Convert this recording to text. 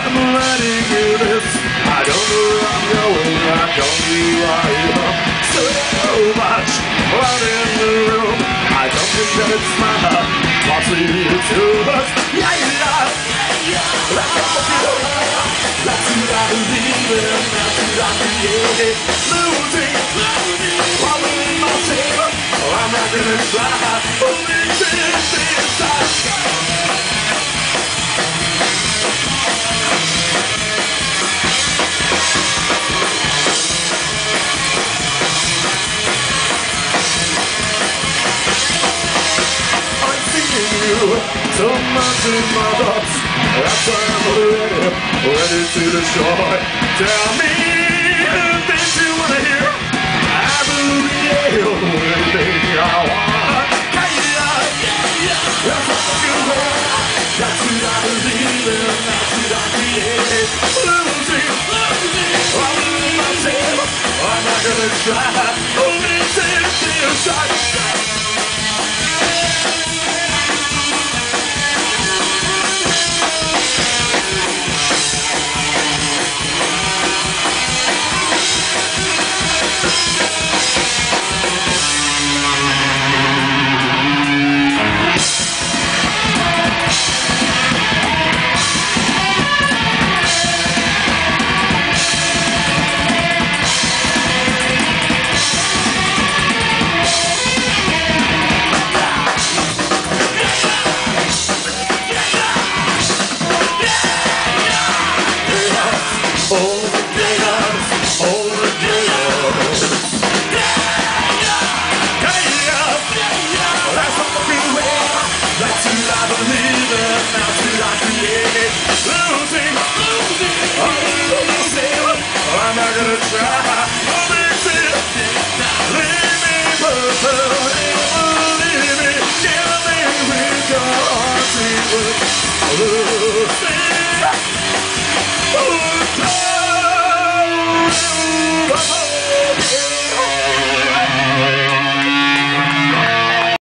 I'm letting you this. I don't know where I'm going, I don't know who I am. So much out in the room. I don't think that it's my heart. Watching you to us. Yeah, yeah, yeah. That's what I feel. That's who I believe in. That's who I create. Losing, losing. Following my tail. Oh, I'm not gonna try. Only this inside. So much in my thoughts. That's I'm ready, ready to destroy. Tell me the things you wanna hear. I believe anything I want. Yeah, yeah, yeah. That's what you want. That's what I believe in. That's what I create. Losing, losing. I'm losing myself. I'm not gonna try. Only take this